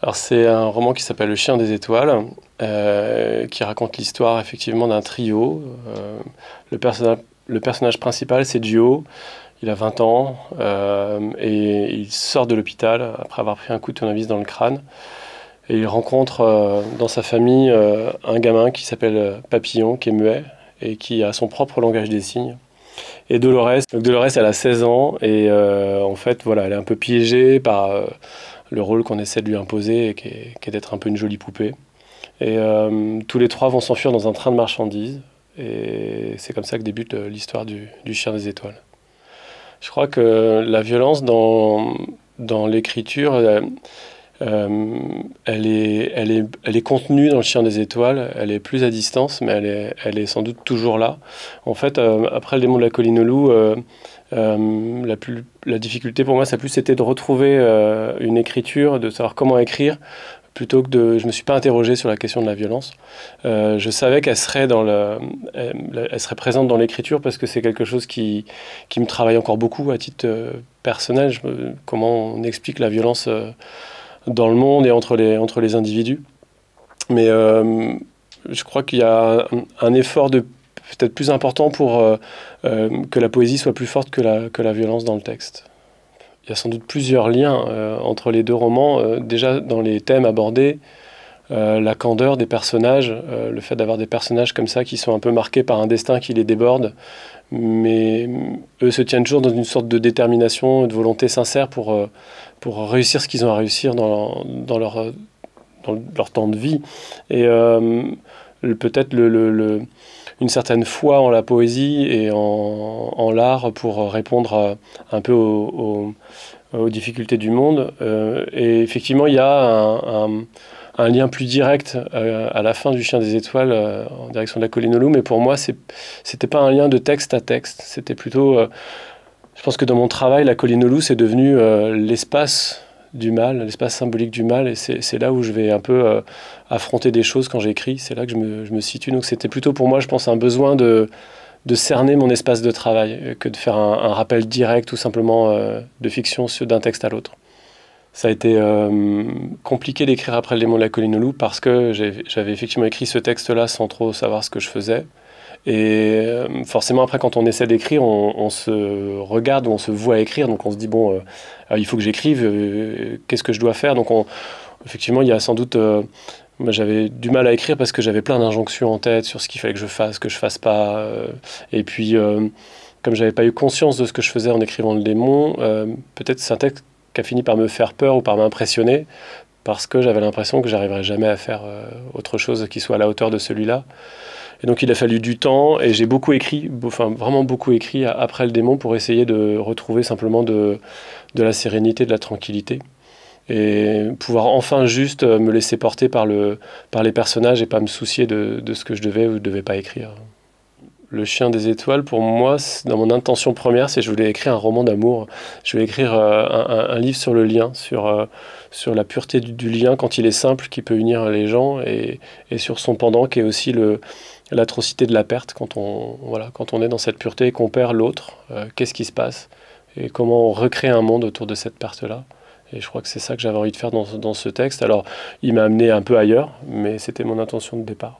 Alors c'est un roman qui s'appelle Le Chien des étoiles, euh, qui raconte l'histoire effectivement d'un trio. Euh, le, personnage, principal c'est Duo, il a 20 ans euh, et il sort de l'hôpital après avoir pris un coup de tournevis dans le crâne. Et il rencontre dans sa famille un gamin qui s'appelle Papillon, qui est muet et qui a son propre langage des signes. Et Dolores, Dolores elle a 16 ans et en fait voilà, elle est un peu piégée par le rôle qu'on essaie de lui imposer, qui est, d'être un peu une jolie poupée. Et euh, tous les trois vont s'enfuir dans un train de marchandises. Et c'est comme ça que débute euh, l'histoire du, chien des étoiles. Je crois que la violence dans, dans l'écriture, euh, elle, est, elle, est, contenue dans le chien des étoiles, elle est plus à distance, mais elle est, sans doute toujours là. En fait, après le démon de la colline au loup, euh, la, difficulté pour moi, ça a plus été de retrouver euh, une écriture, de savoir comment écrire, plutôt que de. Je me suis pas interrogé sur la question de la violence. Euh, je savais qu'elle serait présente dans l'écriture parce que c'est quelque chose qui me travaille encore beaucoup à titre personnel. comment on explique la violence dans le monde et entre les, entre les individus. Mais je crois qu'il y a un, effort de peut-être plus important pour euh, euh, que la poésie soit plus forte que la, que la violence dans le texte. Il y a sans doute plusieurs liens euh, entre les deux romans, déjà dans les thèmes abordés, la candeur des personnages, le fait d'avoir des personnages comme ça qui sont un peu marqués par un destin qui les déborde, mais eux se tiennent toujours dans une sorte de détermination, de volonté sincère pour, pour réussir ce qu'ils ont à réussir dans, dans, leur, dans leur temps de vie. Et peut-être le, le une certaine foi en la poésie et en, l'art pour répondre un peu aux, difficultés du monde. Euh, et effectivement, il y a un, lien plus direct euh, à la fin du Chien des Étoiles euh, en direction de la colline mais pour moi, ce n'était pas un lien de texte à texte, c'était plutôt... je pense que dans mon travail, la colline c'est devenu l'espace du mal, l'espace symbolique du mal, et c'est là où je vais un peu euh, affronter des choses quand j'écris, c'est là que je me, situe. Donc c'était plutôt pour moi, je pense, un besoin de, cerner mon espace de travail euh, que de faire un, rappel direct ou simplement euh, de fiction d'un texte à l'autre. Ça a été compliqué d'écrire après le démon de la colline loup parce que j'avais effectivement écrit ce texte-là sans trop savoir ce que je faisais. Et euh, forcément, après, quand on essaie d'écrire, on, se regarde, on se voit écrire, donc on se dit, bon, euh, euh, il faut que j'écrive, qu'est-ce que je dois faire? Donc, effectivement, il y a sans doute... j'avais du mal à écrire parce que j'avais plein d'injonctions en tête sur ce qu'il fallait que je fasse, que je fasse pas. et puis, comme j'avais pas eu conscience de ce que je faisais en écrivant le démon, peut-être c'est un texte qui a fini par me faire peur ou par m'impressionner parce que j'avais l'impression que j'arriverais jamais à faire autre chose qui soit à la hauteur de celui-là. Et donc il a fallu du temps et j'ai beaucoup écrit, enfin vraiment beaucoup écrit après le démon pour essayer de retrouver simplement de, la sérénité, de la tranquillité et pouvoir enfin juste me laisser porter par, le, par les personnages et pas me soucier de ce que je devais ou ne devais pas écrire. Le chien des étoiles, pour moi, dans mon intention première, c'est je voulais écrire un roman d'amour. Je voulais écrire euh, un, livre sur le lien, sur, euh, sur la pureté du, du, lien quand il est simple, qui peut unir les gens, et, et sur son pendant, qui est aussi le, l'atrocité de la perte quand on, voilà, quand on est dans cette pureté et qu'on perd l'autre, euh, qu'est-ce qui se passe et comment on recrée un monde autour de cette perte-là. Et je crois que c'est ça que j'avais envie de faire dans, dans ce texte. Alors, il m'a amené un peu ailleurs, mais c'était mon intention de départ.